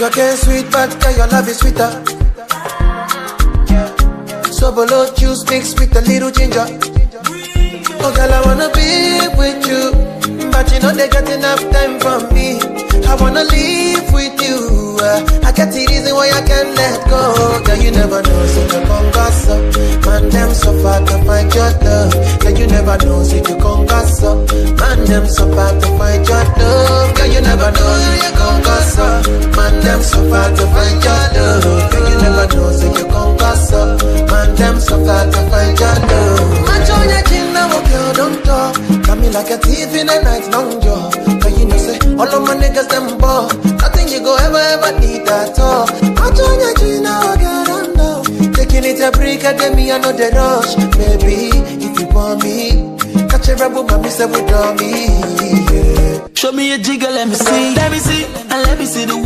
Sugar cane sweet, but girl, your love is sweeter. So below juice mixed with a little ginger. Oh girl, I wanna be with you, but you know they got enough time for me. I wanna live with you. uh, I get the reason why I can't let go. Girl, you never know, so you come gas up. Man, them so far to find your love. Girl, you never know, so you come gas up. Man, them so far to find your love. Man, them so far to find your love. Girl, you never know, so you come gas up. Man, them so far to find your love. Man, join your chin now, girl, don't talk. Got me like a thief in the night, long jaw. But you know, say, all of my niggas, them ball. Nothing you go ever, ever need at all. Join your chin now, girl, don't know. Taking it a break, I get me, I know the rush. Baby, if you want me, catch a rebel, mommy, say, withdraw me. Yeah. Show me a jigger, let me see. Let me see. And let me see the